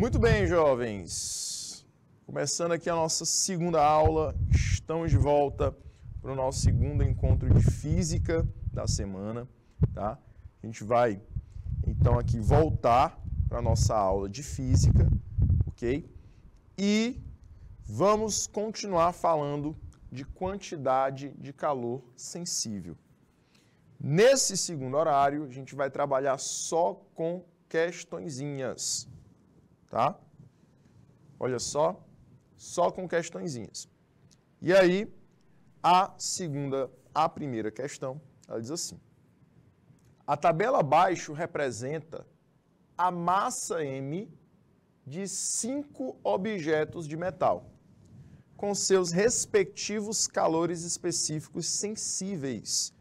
Muito bem, jovens. Começando aqui a nossa segunda aula, estamos de volta para o nosso segundo encontro de física da semana, tá? A gente vai então aqui voltar para a nossa aula de física, ok? E vamos continuar falando de quantidade de calor sensível. Nesse segundo horário, a gente vai trabalhar só com questõezinhas, tá? Olha só, só com questõezinhas. E aí, a segunda, a primeira questão, ela diz assim: A tabela abaixo representa a massa M de cinco objetos de metal, com seus respectivos calores específicos sensíveis.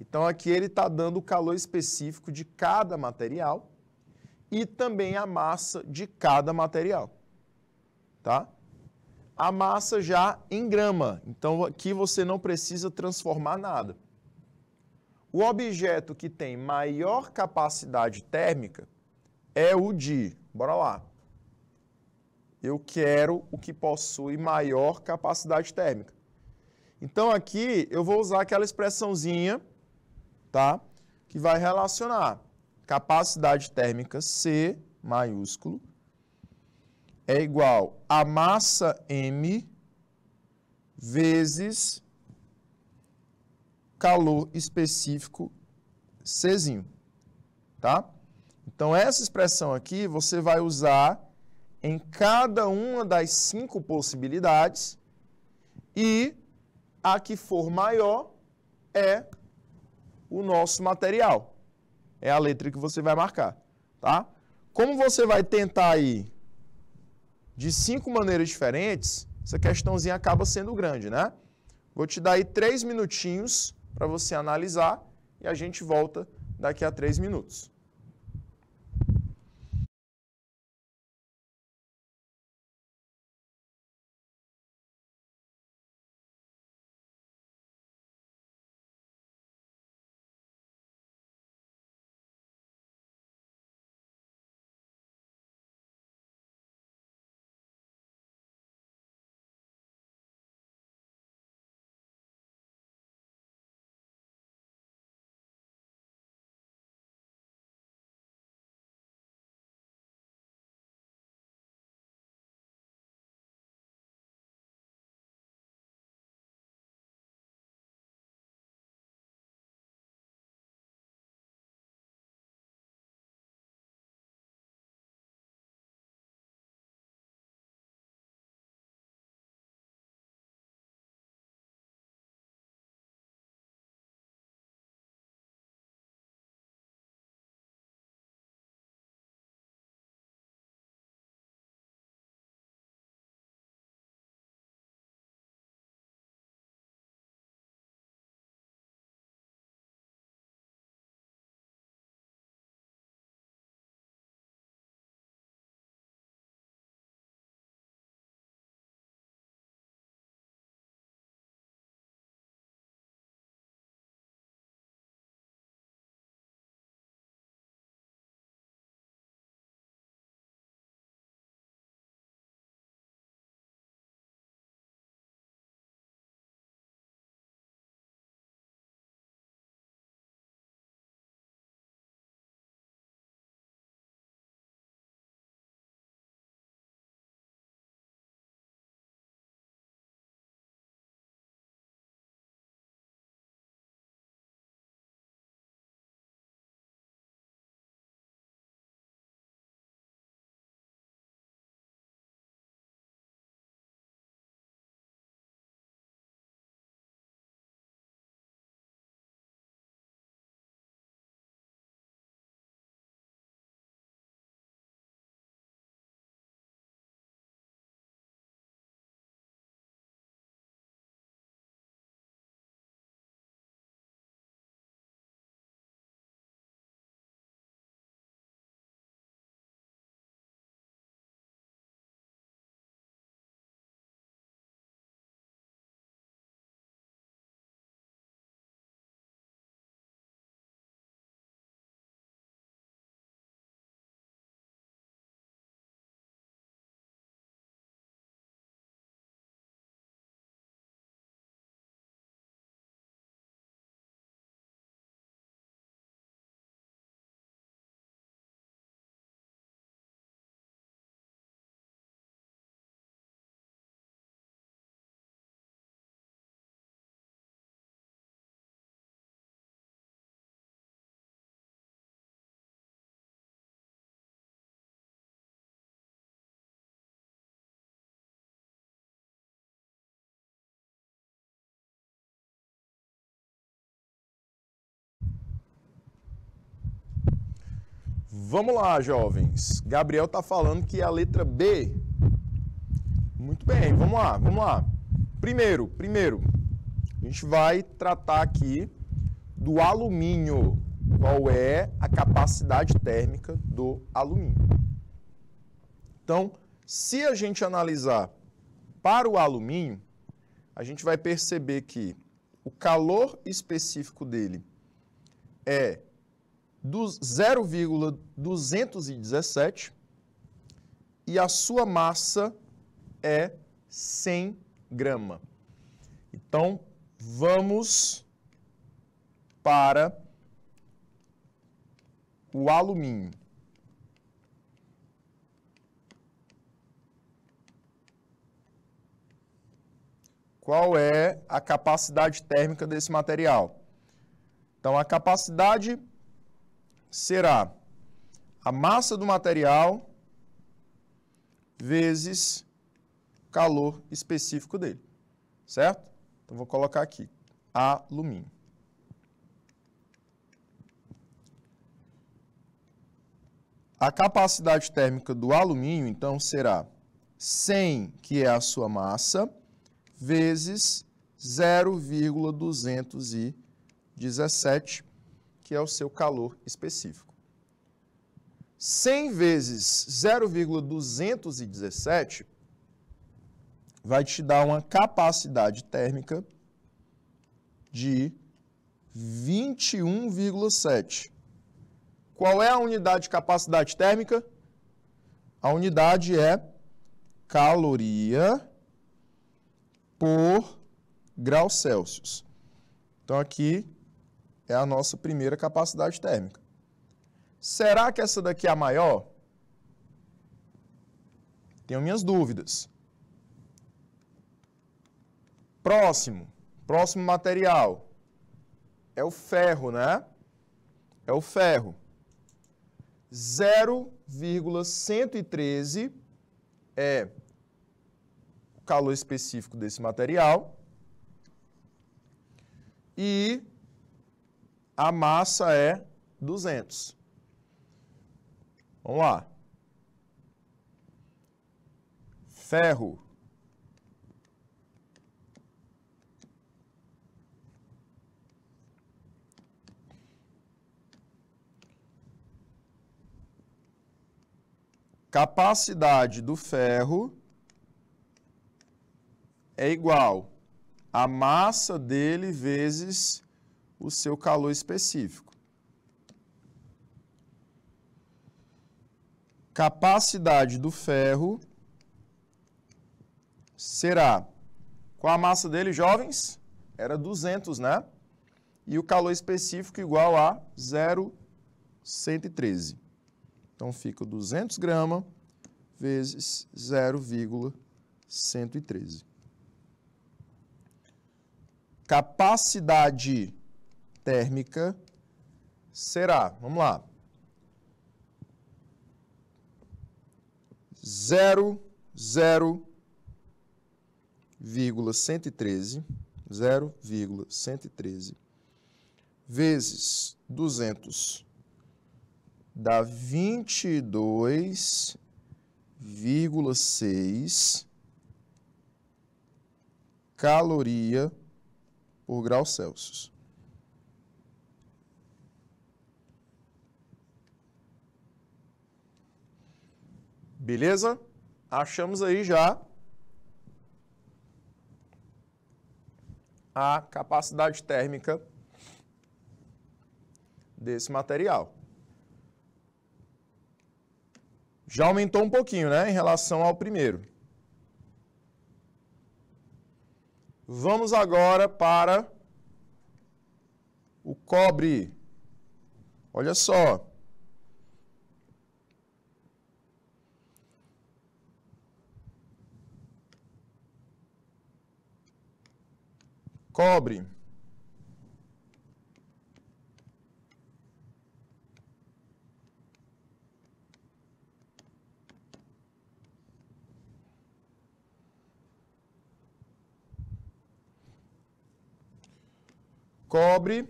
Então, aqui ele está dando o calor específico de cada material e também a massa de cada material. Tá? A massa já em grama, então aqui você não precisa transformar nada. O objeto que tem maior capacidade térmica é o de, bora lá. Eu quero o que possui maior capacidade térmica. Então aqui eu vou usar aquela expressãozinha, tá? Que vai relacionar capacidade térmica C maiúsculo é igual a massa M vezes calor específico Czinho, tá? Então, essa expressão aqui você vai usar em cada uma das cinco possibilidades e a que for maior é o nosso material é a letra que você vai marcar, tá? Como você vai tentar aí de cinco maneiras diferentes, essa questãozinha acaba sendo grande, né? Vou te dar aí três minutinhos para você analisar e a gente volta daqui a três minutos. Vamos lá, jovens. Gabriel está falando que é a letra B. Muito bem, vamos lá, vamos lá. Primeiro, primeiro, a gente vai tratar aqui do alumínio. Qual é a capacidade térmica do alumínio? Então, se a gente analisar para o alumínio, a gente vai perceber que o calor específico dele é 0,217 e a sua massa é 100 grama. Então, vamos para o alumínio. Qual é a capacidade térmica desse material? Então, a capacidade será a massa do material vezes calor específico dele, certo? Então, vou colocar aqui, alumínio. A capacidade térmica do alumínio, então, será 100, que é a sua massa, vezes 0,217, que é o seu calor específico. 100 vezes 0,217 vai te dar uma capacidade térmica de 21,7. Qual é a unidade de capacidade térmica? A unidade é caloria por grau Celsius. Então aqui é a nossa primeira capacidade térmica. Será que essa daqui é a maior? Tenho minhas dúvidas. Próximo, próximo material é o ferro, né? É o ferro. 0,113 é o calor específico desse material. E a massa é 200. Vamos lá. Ferro capacidade do ferro é igual a massa dele vezes o seu calor específico. Capacidade do ferro será, qual a massa dele, jovens? Era 200, né? E o calor específico igual a 0,113. Então, fica 200 gramas vezes 0,113. Capacidade térmica será, vamos lá, 0,113, 0,113 vezes 200 dá 22,6 caloria por grau Celsius. Beleza? Achamos aí já a capacidade térmica desse material. Já aumentou um pouquinho, né, em relação ao primeiro. Vamos agora para o cobre. Olha só. Cobre. Cobre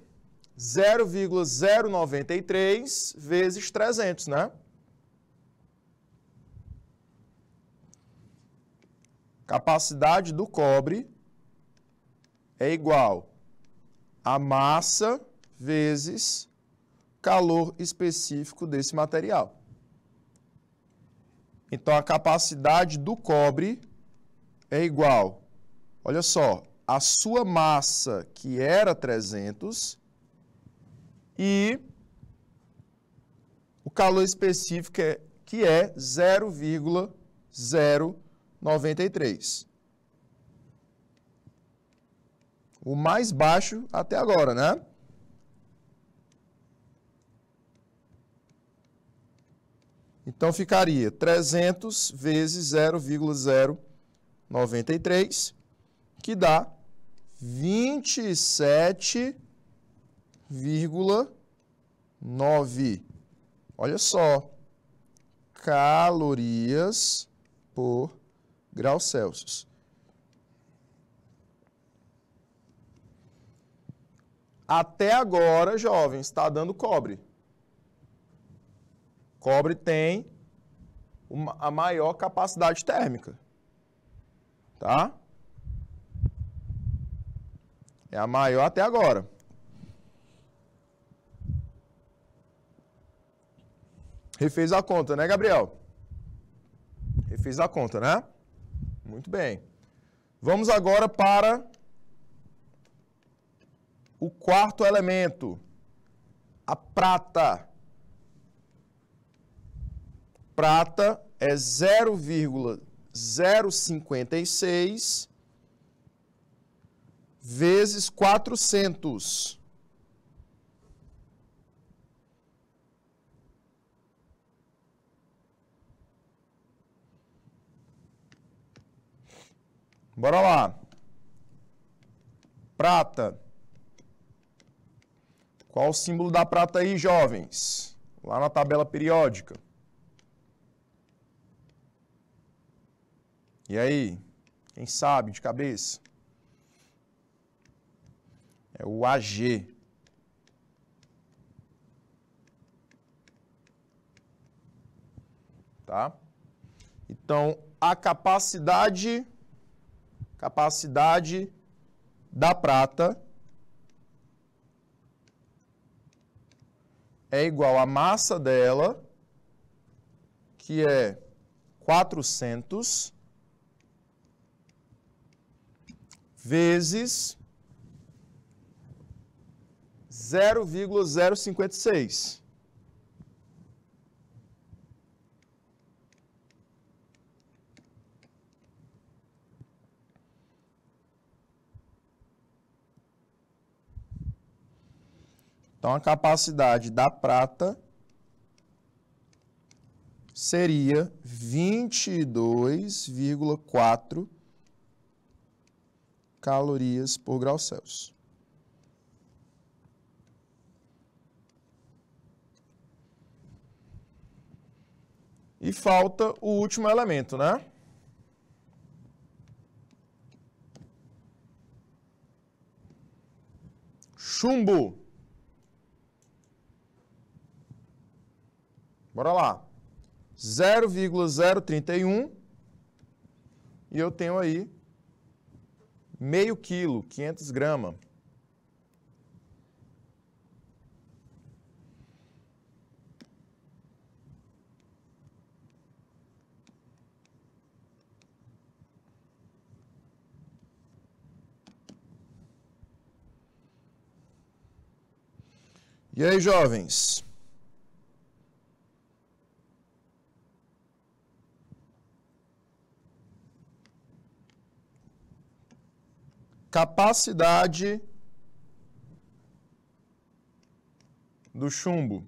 0,093 vezes 300, né? Capacidade do cobre é igual a massa vezes calor específico desse material. Então, a capacidade do cobre é igual, olha só, a sua massa, que era 300, e o calor específico, é, que é 0,093. O mais baixo até agora, né? Então ficaria 300 vezes 0,093, que dá 27,9. Olha só, calorias por grau Celsius. Até agora, jovens, está dando cobre. Cobre tem uma, a maior capacidade térmica. Tá? É a maior até agora. Refez a conta, né, Gabriel? Refez a conta, né? Muito bem. Vamos agora para o quarto elemento, a prata prata é 0,056 vezes 400. Bora lá. Prata. Qual o símbolo da prata aí, jovens? Lá na tabela periódica. E aí? Quem sabe de cabeça? É o AG. Tá? Então, a capacidade capacidade da prata é igual à massa dela, que é 400 vezes 0,056. Então, a capacidade da prata seria 22,4 calorias por grau Celsius. E falta o último elemento, né? Chumbo. Bora lá. 0,031 e eu tenho aí meio quilo, 500 gramas. E aí, jovens? Capacidade do chumbo.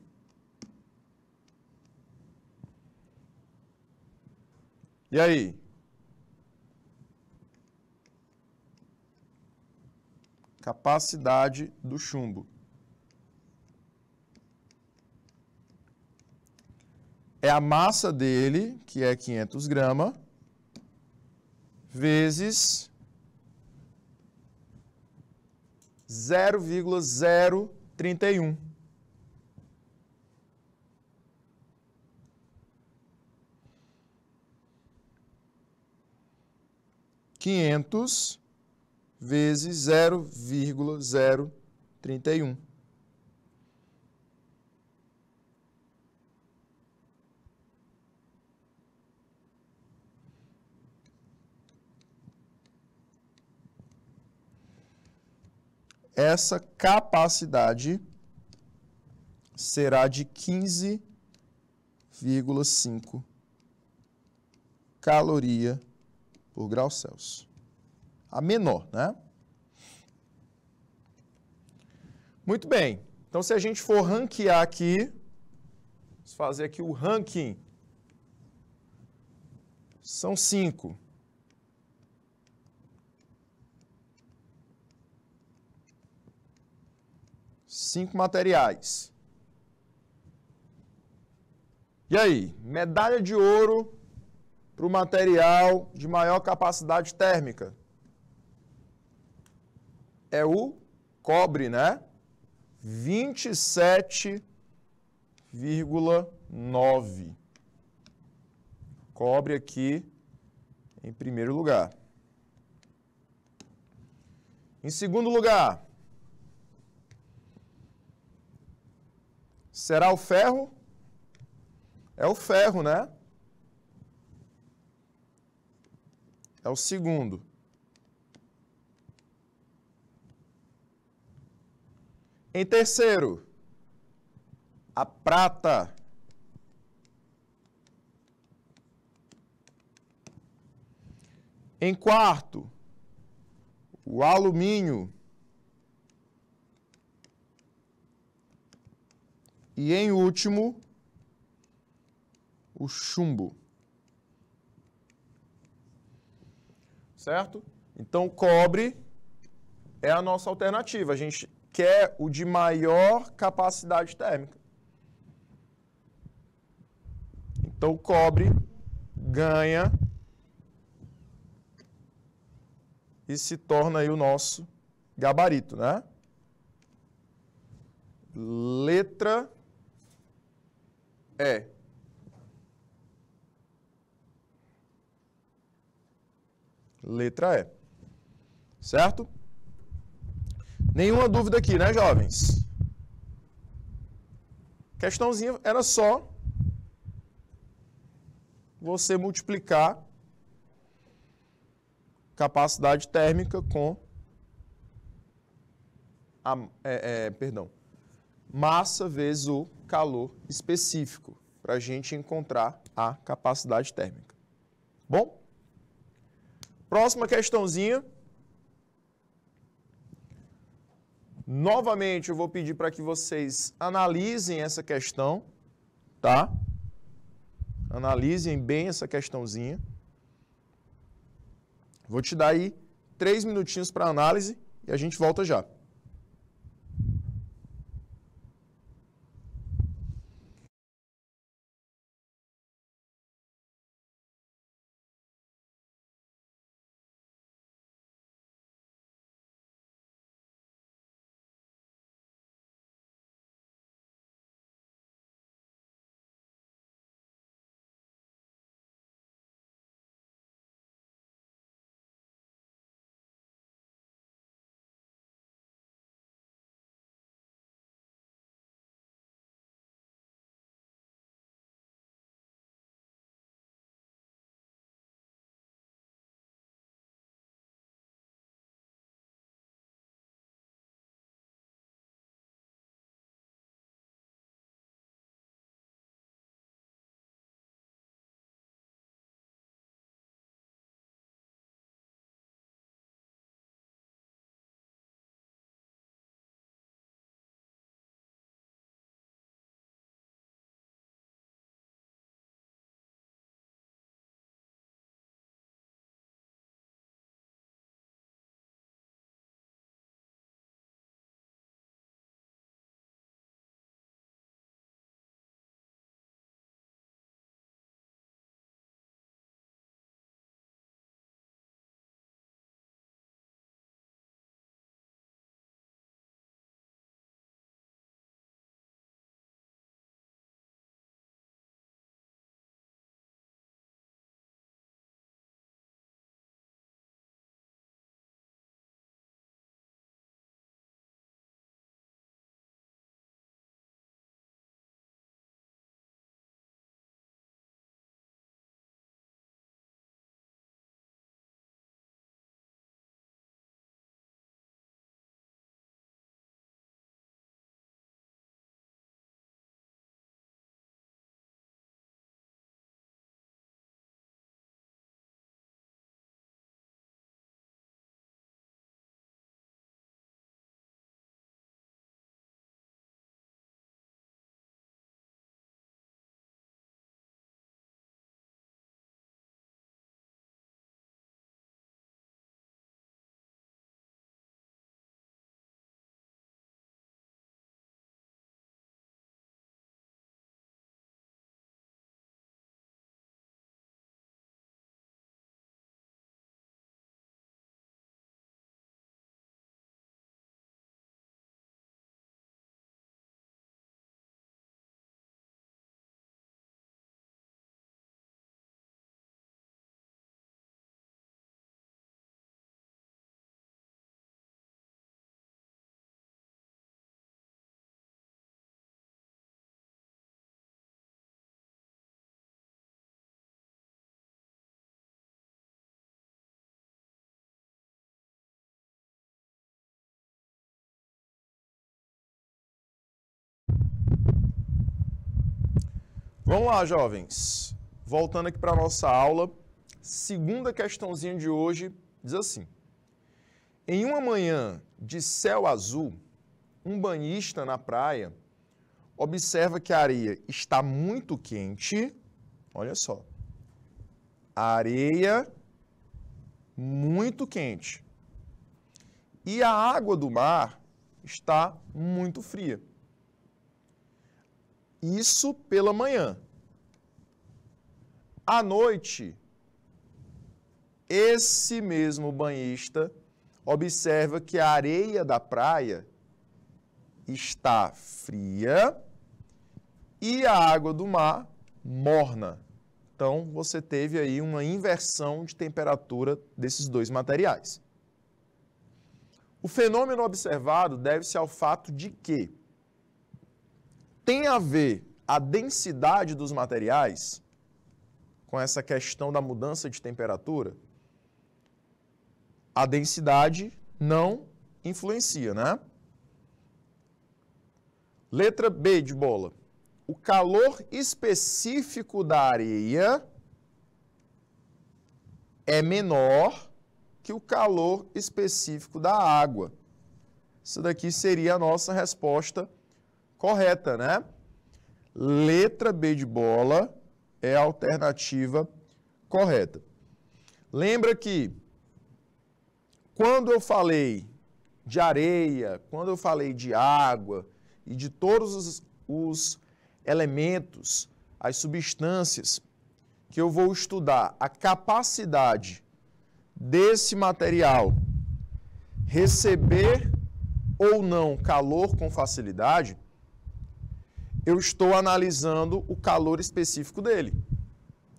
E aí? Capacidade do chumbo. É a massa dele, que é 500 gramas, vezes 0,0 31. Quinhentos vezes zero vírgula zero trinta e um. Essa capacidade será de 15,5 caloria por grau Celsius. A menor, né? Muito bem. Então, se a gente for ranquear aqui, vamos fazer aqui o ranking. São cinco. Cinco materiais. E aí, medalha de ouro para o material de maior capacidade térmica. É o cobre, né? 27,9. Cobre aqui em primeiro lugar. Em segundo lugar, Será o ferro? É o ferro, né? É o segundo. Em terceiro, a prata. Em quarto, o alumínio. E em último, o chumbo. Certo? Então, cobre é a nossa alternativa. A gente quer o de maior capacidade térmica. Então, cobre ganha e se torna aí o nosso gabarito, né? Letra é. Letra E. Certo? Nenhuma dúvida aqui, né, jovens? Questãozinha era só você multiplicar capacidade térmica com a, é, é, perdão, massa vezes o calor específico para a gente encontrar a capacidade térmica. Bom? Próxima questãozinha. Novamente, eu vou pedir para que vocês analisem essa questão, tá? Analisem bem essa questãozinha. Vou te dar aí três minutinhos para análise e a gente volta já. Vamos lá, jovens. Voltando aqui para a nossa aula, segunda questãozinha de hoje diz assim: Em uma manhã de céu azul, um banhista na praia observa que a areia está muito quente. Olha só. Areia muito quente. E a água do mar está muito fria. Isso pela manhã. À noite, esse mesmo banhista observa que a areia da praia está fria e a água do mar morna. Então, você teve aí uma inversão de temperatura desses dois materiais. O fenômeno observado deve-se ao fato de que tem a ver a densidade dos materiais com essa questão da mudança de temperatura? A densidade não influencia, né? Letra B de bola o calor específico da areia é menor que o calor específico da água. Isso daqui seria a nossa resposta correta, né? Letra B de bola é a alternativa correta. Lembra que quando eu falei de areia, quando eu falei de água e de todos os, os elementos, as substâncias, que eu vou estudar a capacidade desse material receber ou não calor com facilidade, eu estou analisando o calor específico dele,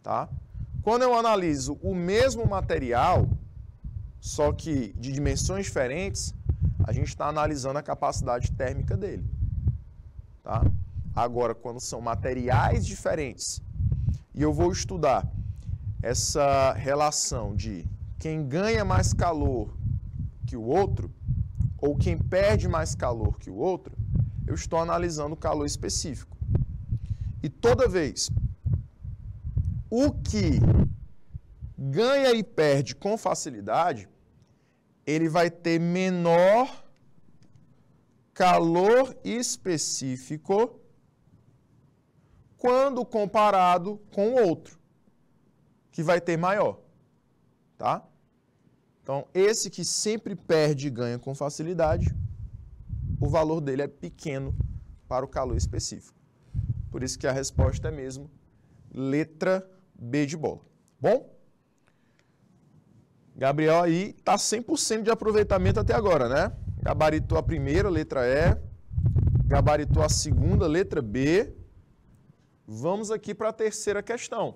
tá? Quando eu analiso o mesmo material, só que de dimensões diferentes, a gente está analisando a capacidade térmica dele, tá? Agora, quando são materiais diferentes, e eu vou estudar essa relação de quem ganha mais calor que o outro, ou quem perde mais calor que o outro, eu estou analisando o calor específico. E toda vez o que ganha e perde com facilidade, ele vai ter menor calor específico quando comparado com o outro, que vai ter maior, tá? Então, esse que sempre perde e ganha com facilidade, o valor dele é pequeno para o calor específico. Por isso que a resposta é mesmo letra B de bola. Bom? Gabriel aí está 100% de aproveitamento até agora, né? Gabaritou a primeira, letra E. Gabaritou a segunda, letra B. Vamos aqui para a terceira questão.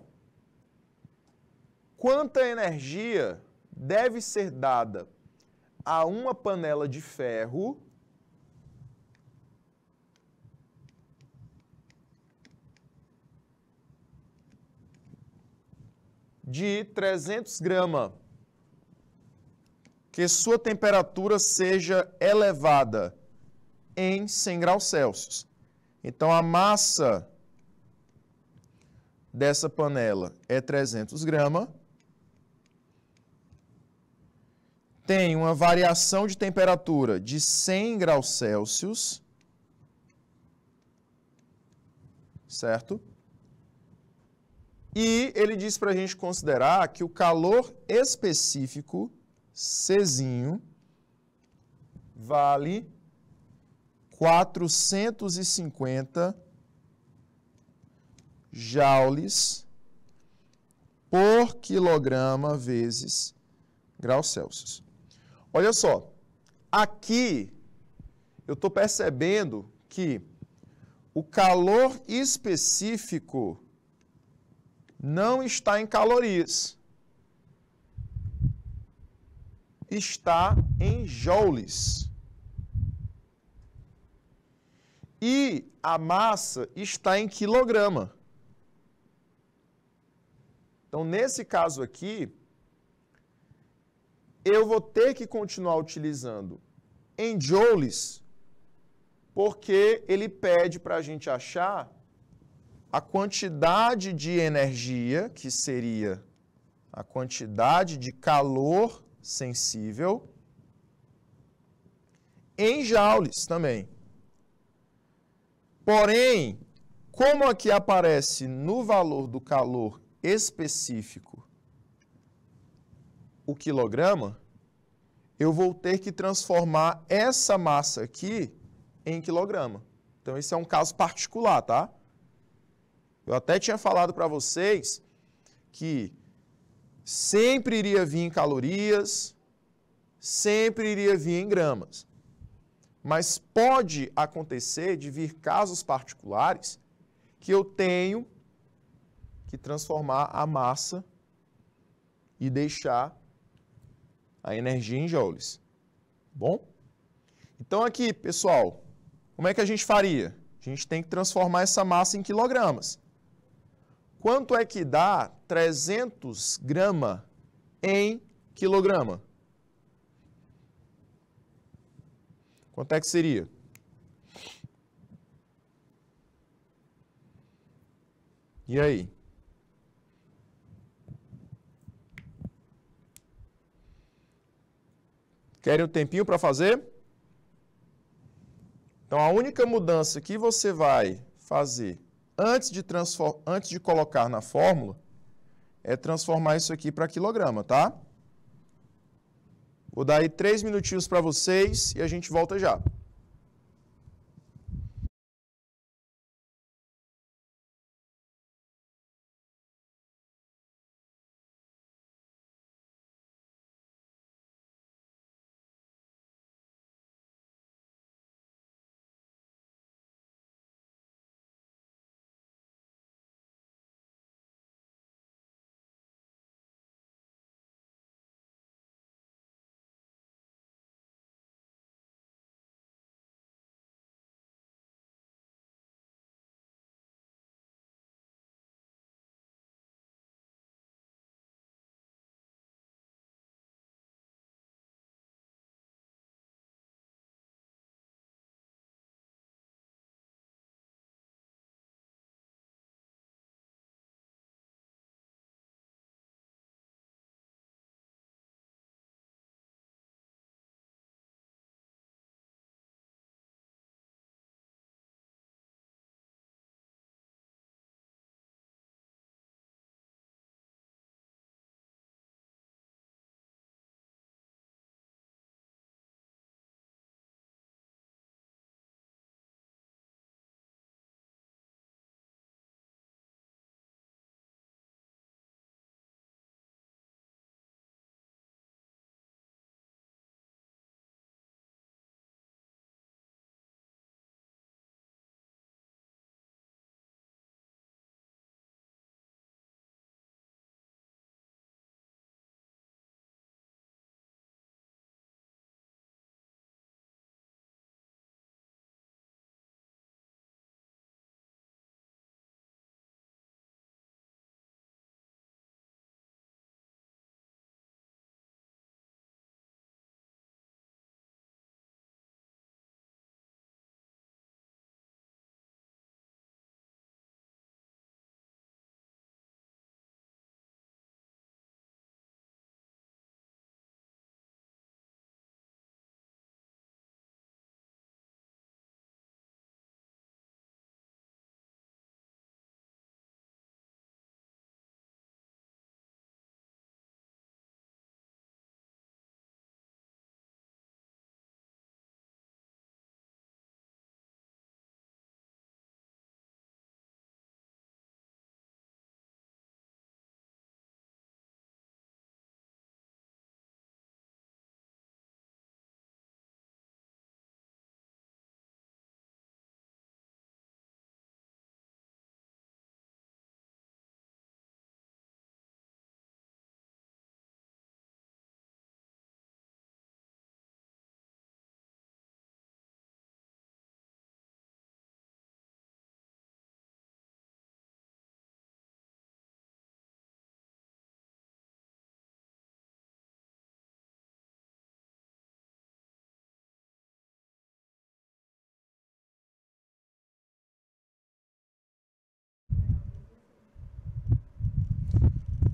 Quanta energia deve ser dada a uma panela de ferro de 300 gramas, que sua temperatura seja elevada em 100 graus Celsius. Então, a massa dessa panela é 300 gramas. Tem uma variação de temperatura de 100 graus Celsius. Certo? E ele diz para a gente considerar que o calor específico, Czinho, vale 450 joules por quilograma vezes graus Celsius. Olha só, aqui eu estou percebendo que o calor específico não está em calorias. Está em joules. E a massa está em quilograma. Então, nesse caso aqui, eu vou ter que continuar utilizando em joules, porque ele pede para a gente achar a quantidade de energia, que seria a quantidade de calor sensível, em joules também. Porém, como aqui aparece no valor do calor específico o quilograma, eu vou ter que transformar essa massa aqui em quilograma. Então, esse é um caso particular, tá? Eu até tinha falado para vocês que sempre iria vir em calorias, sempre iria vir em gramas. Mas pode acontecer de vir casos particulares que eu tenho que transformar a massa e deixar a energia em joules. Bom? Então aqui, pessoal, como é que a gente faria? A gente tem que transformar essa massa em quilogramas. Quanto é que dá 300 grama em quilograma? Quanto é que seria? E aí? Querem um tempinho para fazer? Então, a única mudança que você vai fazer antes de, antes de colocar na fórmula, é transformar isso aqui para quilograma, tá? Vou dar aí três minutinhos para vocês e a gente volta já.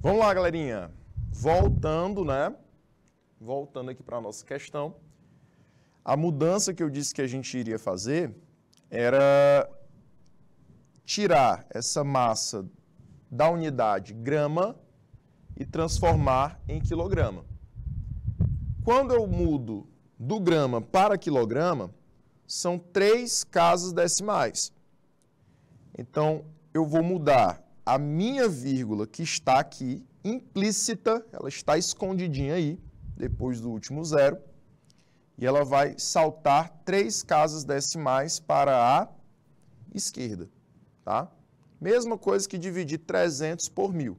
Vamos lá, galerinha. Voltando, né? Voltando aqui para a nossa questão. A mudança que eu disse que a gente iria fazer era tirar essa massa da unidade grama e transformar em quilograma. Quando eu mudo do grama para quilograma, são três casas decimais. Então, eu vou mudar a minha vírgula que está aqui, implícita, ela está escondidinha aí, depois do último zero, e ela vai saltar três casas decimais para a esquerda, tá? Mesma coisa que dividir 300 por mil.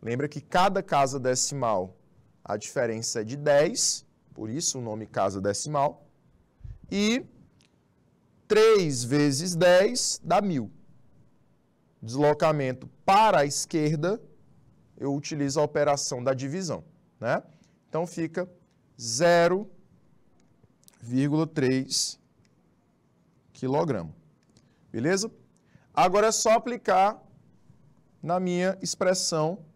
Lembra que cada casa decimal, a diferença é de 10, por isso o nome casa decimal, e 3 vezes 10 dá 1.000. Deslocamento para a esquerda, eu utilizo a operação da divisão. Né? Então fica 0,3 quilograma. Beleza? Agora é só aplicar na minha expressão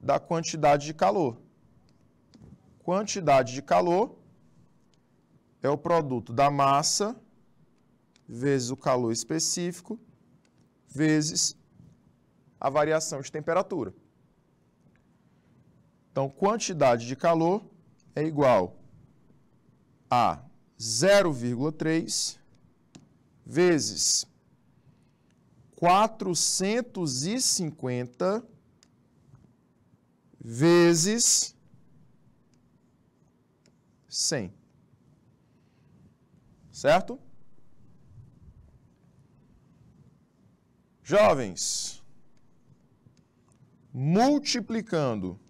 da quantidade de calor. Quantidade de calor é o produto da massa vezes o calor específico vezes a variação de temperatura. Então, quantidade de calor é igual a 0,3 vezes 450 vezes 100. Certo? Jovens, multiplicando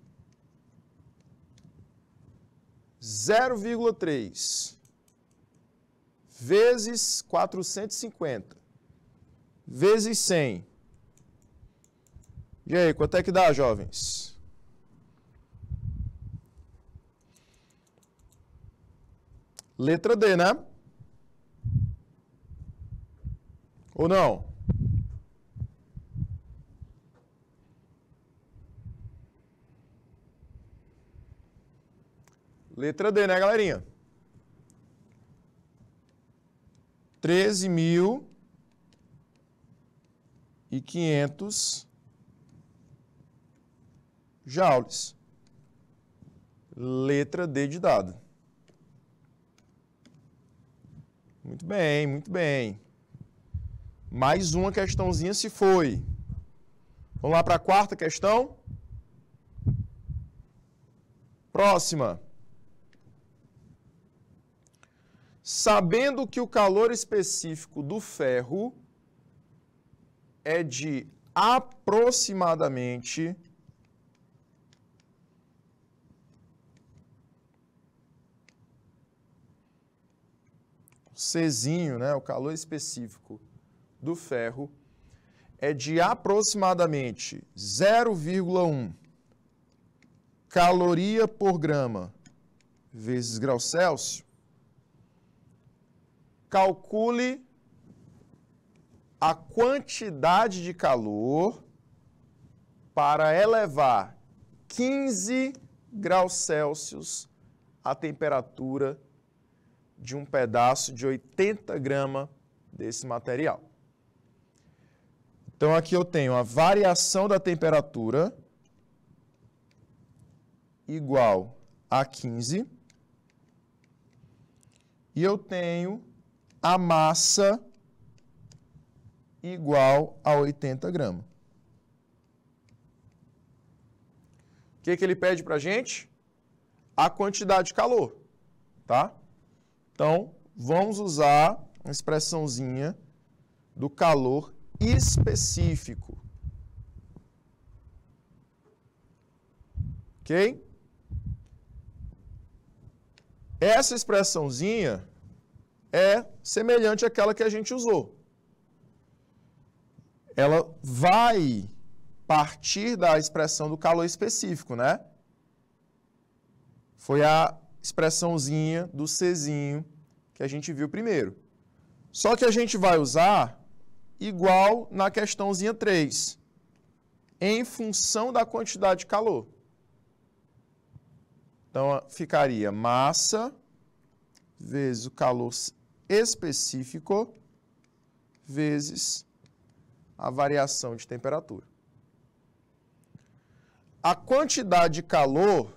0,3 vezes 450 vezes 100. E aí, quanto é que dá, jovens? Letra D, né? Ou não? Letra D, né, galerinha? 13 mil e 500 joules. Letra D de dado. Muito bem, muito bem. Mais uma questãozinha se foi. Vamos lá para a quarta questão. Próxima. Sabendo que o calor específico do ferro é de aproximadamente Czinho, né, o calor específico do ferro, é de aproximadamente 0,1 caloria por grama vezes grau Celsius, calcule a quantidade de calor para elevar 15 graus Celsius a temperatura de um pedaço de 80 gramas desse material. Então, aqui eu tenho a variação da temperatura igual a 15. E eu tenho a massa igual a 80 gramas. O que, que ele pede para a gente? A quantidade de calor, tá? Então, vamos usar a expressãozinha do calor específico. Ok? Essa expressãozinha é semelhante àquela que a gente usou. Ela vai partir da expressão do calor específico, né? Foi a expressãozinha do Czinho que a gente viu primeiro. Só que a gente vai usar igual na questãozinha 3. em função da quantidade de calor. Então, ficaria massa vezes o calor específico vezes a variação de temperatura. A quantidade de calor,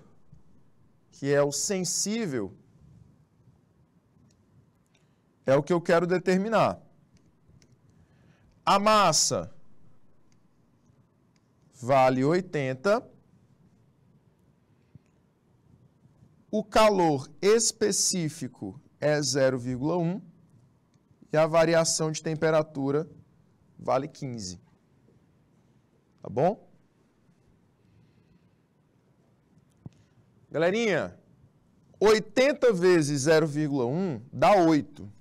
que é o sensível, é o que eu quero determinar. A massa vale 80. O calor específico é 0,1 e a variação de temperatura vale 15. Tá bom? Galerinha, 80 vezes 0,1 dá 8.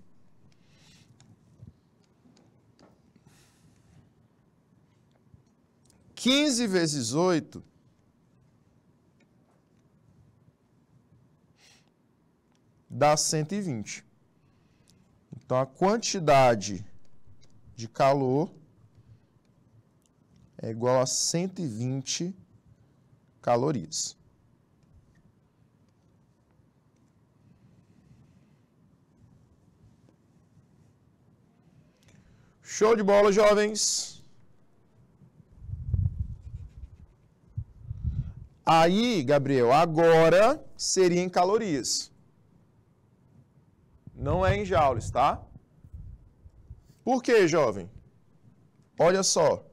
15 vezes 8 dá 120. Então, a quantidade de calor é igual a 120 calorias. Show de bola, jovens! Aí, Gabriel, agora seria em calorias. Não é em joules, tá? Por quê, jovem? Olha só.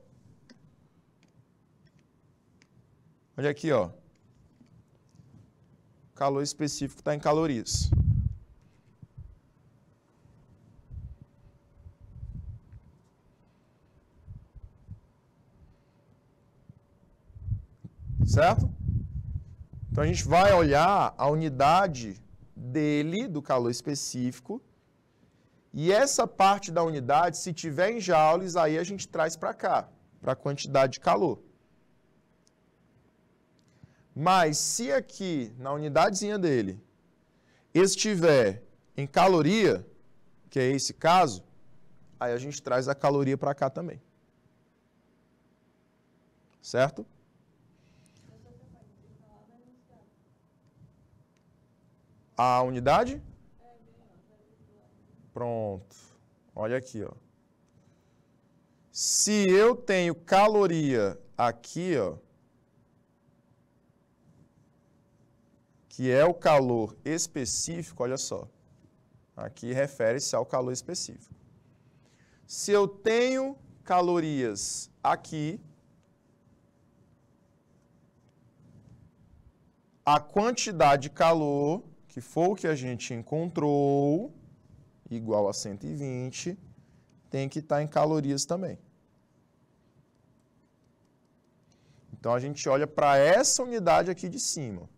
Olha aqui, ó. Calor específico está em calorias. Certo? Então a gente vai olhar a unidade dele, do calor específico, e essa parte da unidade, se tiver em joules, aí a gente traz para cá, para a quantidade de calor. Mas se aqui, na unidadezinha dele, estiver em caloria, que é esse caso, aí a gente traz a caloria para cá também. Certo? A unidade? Pronto. Olha aqui, ó. Se eu tenho caloria aqui, ó, que é o calor específico, olha só. Aqui refere-se ao calor específico. Se eu tenho calorias aqui, a quantidade de calor que for o que a gente encontrou, igual a 120, tem que estar tá em calorias também. Então a gente olha para essa unidade aqui de cima.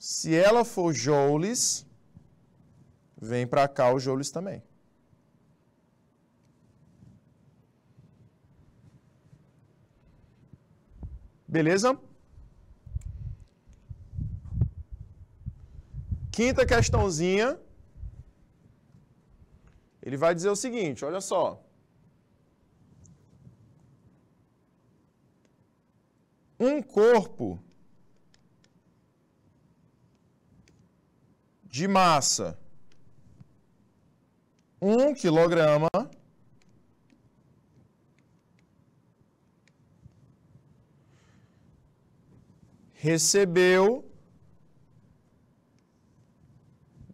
Se ela for joules, vem para cá o joules também. Beleza? Quinta questãozinha. Ele vai dizer o seguinte, olha só. Um corpo de massa um quilograma recebeu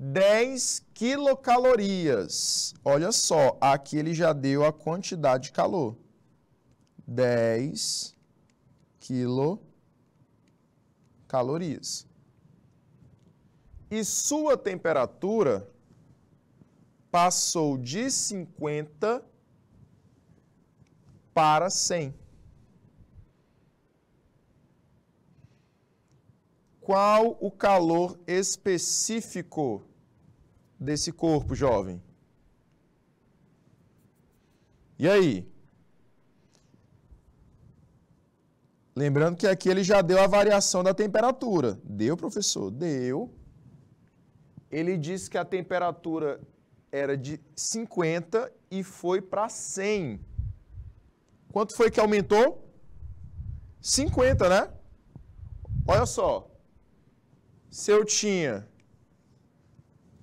10 quilocalorias. Olha só, aqui ele já deu a quantidade de calor. 10 quilocalorias. E sua temperatura passou de 50 para 100. Qual o calor específico desse corpo jovem? E aí? Lembrando que aqui ele já deu a variação da temperatura. Deu, professor? Deu. Ele disse que a temperatura era de 50 e foi para 100. Quanto foi que aumentou? 50, né? Olha só. Se eu tinha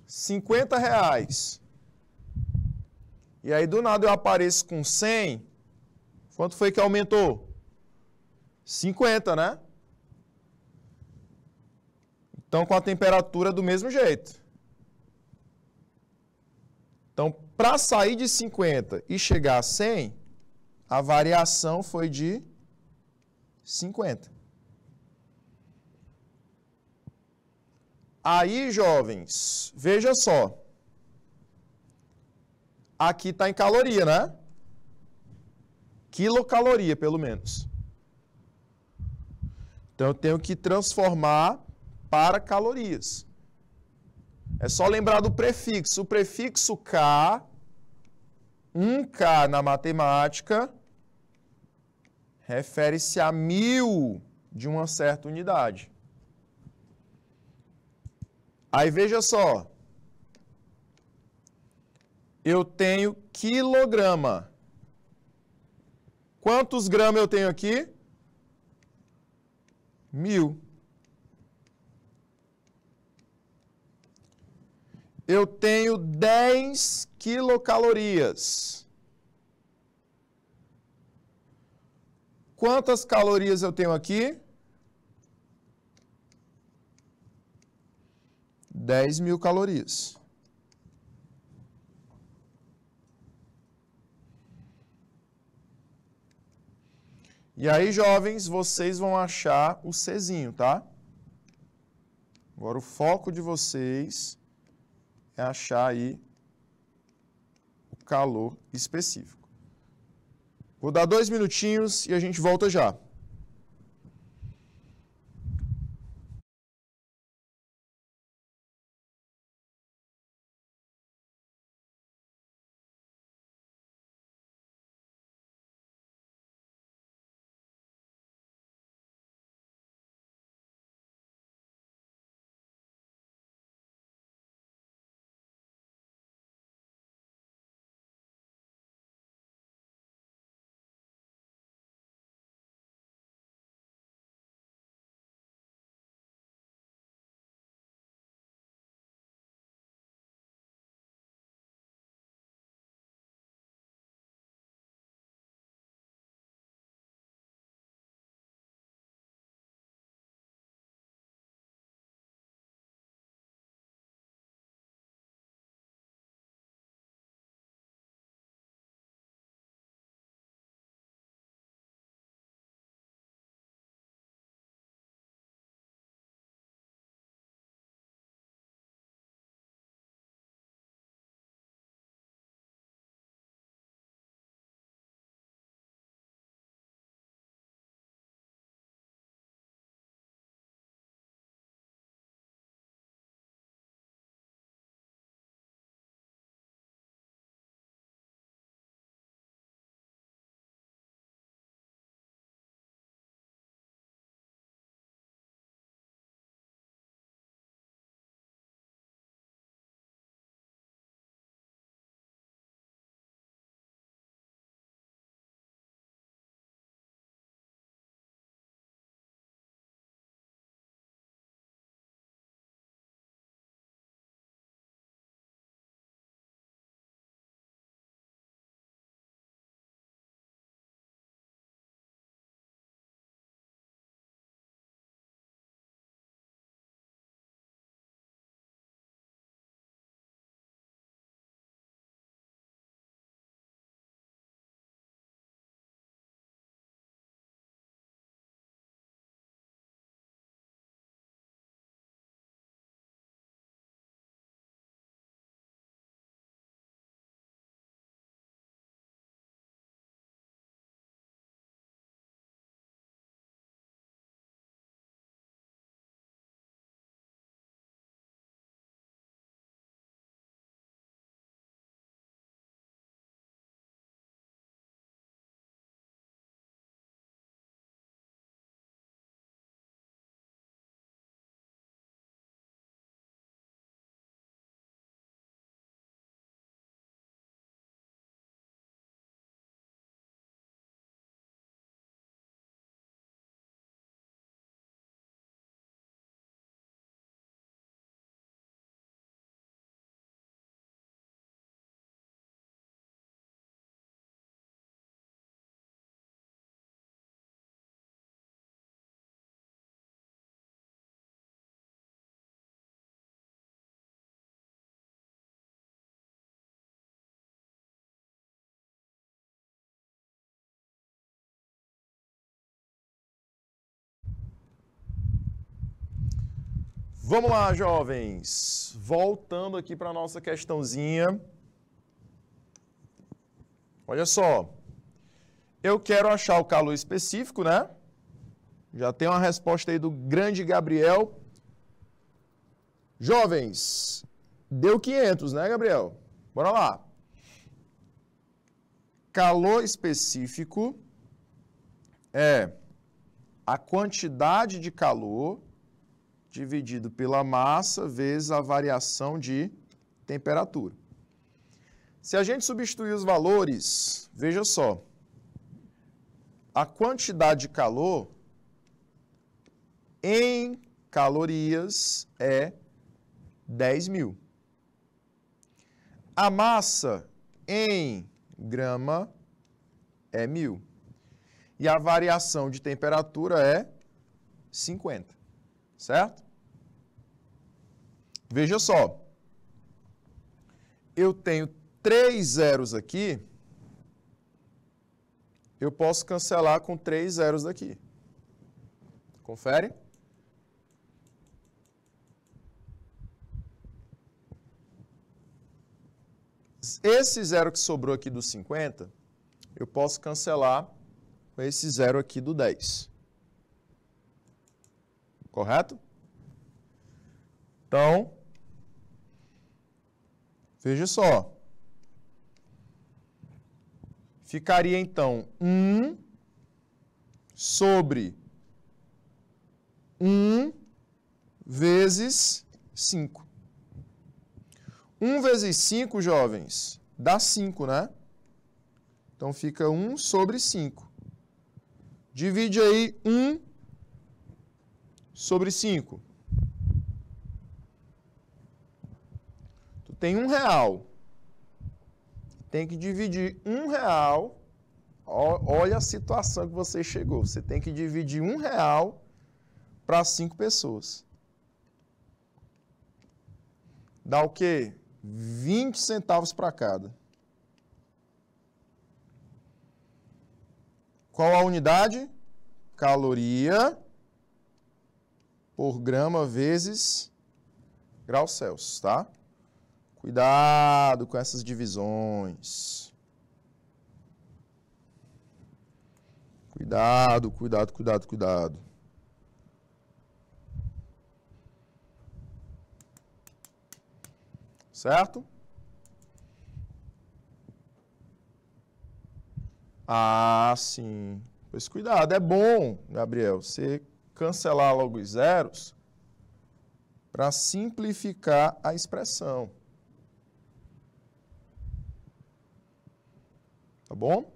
50 reais e aí do nada eu apareço com 100, quanto foi que aumentou? 50, né? Então com a temperatura do mesmo jeito. Então, para sair de 50 e chegar a 100, a variação foi de 50. Aí, jovens, veja só. Aqui está em caloria, né? Quilocaloria, pelo menos. Então, eu tenho que transformar para calorias. É só lembrar do prefixo. O prefixo K, 1K na matemática, refere-se a mil de uma certa unidade. Aí veja só. Eu tenho quilograma. Quantos gramas eu tenho aqui? Mil. Eu tenho 10 quilocalorias. Quantas calorias eu tenho aqui? 10 mil calorias. E aí, jovens, vocês vão achar o Czinho, tá? Agora, o foco de vocês é achar aí o calor específico. Vou dar dois minutinhos e a gente volta já. Vamos lá, jovens. Voltando aqui para a nossa questãozinha. Olha só. Eu quero achar o calor específico, né? Já tem uma resposta aí do grande Gabriel. Jovens, deu 500, né, Gabriel? Bora lá. Calor específico é a quantidade de calor dividido pela massa vezes a variação de temperatura. Se a gente substituir os valores, veja só, a quantidade de calor em calorias é 10 mil. A massa em grama é mil. E a variação de temperatura é 50. Certo? Veja só. Eu tenho três zeros aqui. Eu posso cancelar com três zeros aqui. Confere? Esse zero que sobrou aqui do 50, eu posso cancelar com esse zero aqui do 10. Correto? Então, veja só. Ficaria então 1 sobre 1 vezes 5. 1 vezes 5, jovens, dá 5, né? Então fica 1 sobre 5. Divide aí 1 sobre 5. Tem um real. Tem que dividir um real. Olha a situação que você chegou. Você tem que dividir um real para cinco pessoas. Dá o quê? 20 centavos para cada. Qual a unidade? Caloria por grama vezes graus Celsius, tá? Cuidado com essas divisões. Cuidado, cuidado, cuidado, cuidado. Certo? Ah, sim. Pois cuidado, é bom, Gabriel, você cancelar logo os zeros para simplificar a expressão. Tá bom?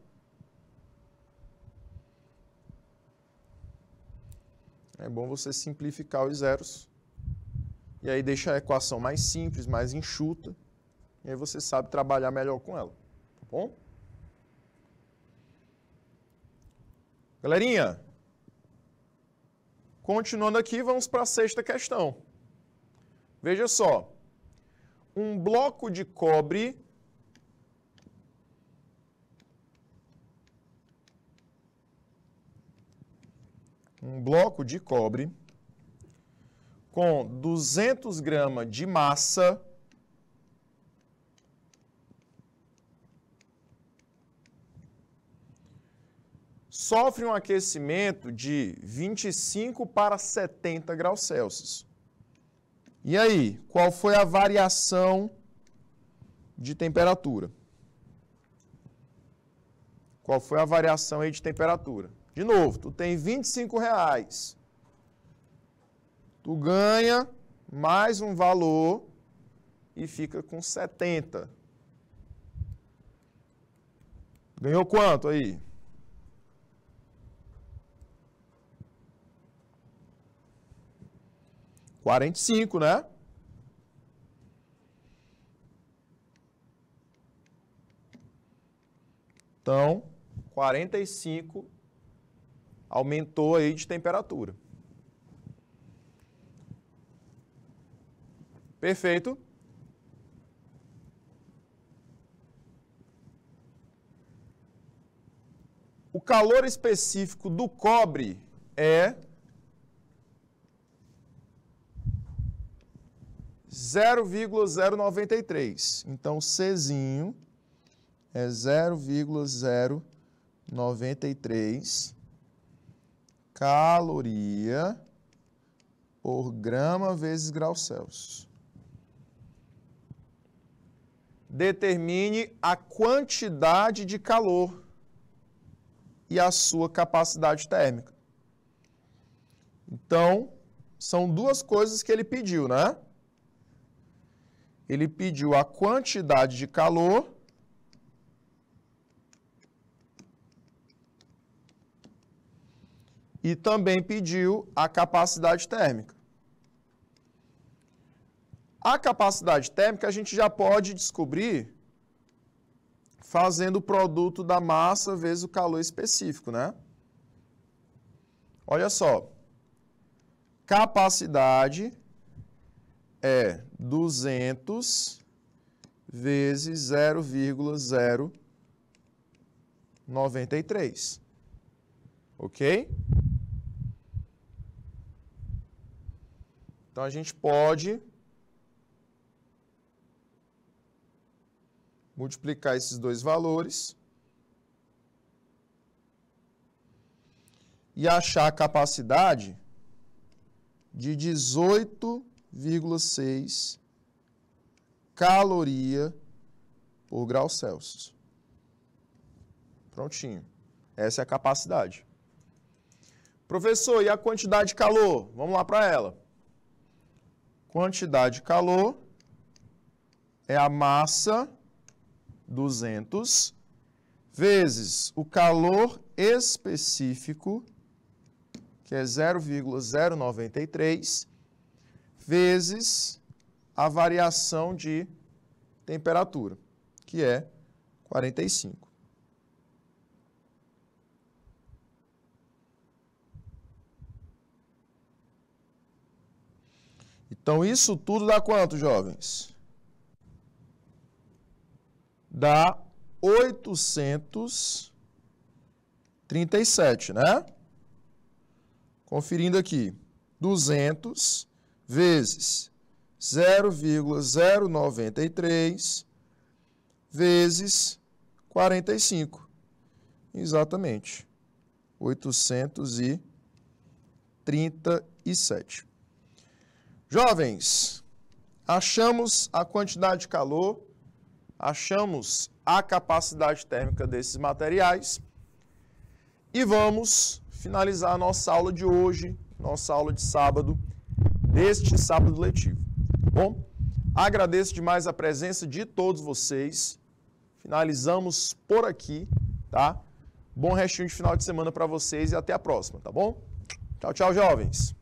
É bom você simplificar os zeros. E aí deixa a equação mais simples, mais enxuta. E aí você sabe trabalhar melhor com ela. Tá bom? Galerinha, Continuando aqui, vamos para a sexta questão. Veja só. Um bloco de cobre um bloco de cobre com 200 gramas de massa sofre um aquecimento de 25 para 70 graus Celsius. E aí, qual foi a variação de temperatura? Qual foi a variação aí de temperatura? De novo, tu tem 25 reais. Tu ganha mais um valor e fica com 70. Ganhou quanto aí? 45, né? Então, 45 aumentou aí de temperatura. Perfeito. O calor específico do cobre é 0,093. Então, Czinho é 0,093 caloria por grama vezes grau Celsius. Determine a quantidade de calor e a sua capacidade térmica. Então, são duas coisas que ele pediu, né? Ele pediu a quantidade de calor e também pediu a capacidade térmica. A capacidade térmica a gente já pode descobrir fazendo o produto da massa vezes o calor específico, né? Olha só. Capacidade é 200 vezes 0,093. Ok? Então a gente pode multiplicar esses dois valores e achar a capacidade de 18,6 caloria por grau Celsius. Prontinho. Essa é a capacidade. Professor, e a quantidade de calor? Vamos lá para ela. Quantidade de calor é a massa 200 vezes o calor específico, que é 0,093, vezes a variação de temperatura, que é 45. Então, isso tudo dá quanto, jovens? Dá 837, né? Conferindo aqui. 200 vezes 0,093 vezes 45. Exatamente. 837. Jovens, achamos a quantidade de calor, achamos a capacidade térmica desses materiais e vamos finalizar a nossa aula de hoje, nossa aula de sábado, deste sábado letivo. Bom, agradeço demais a presença de todos vocês. Finalizamos por aqui, tá? Bom restinho de final de semana para vocês e até a próxima, tá bom? Tchau, tchau, jovens.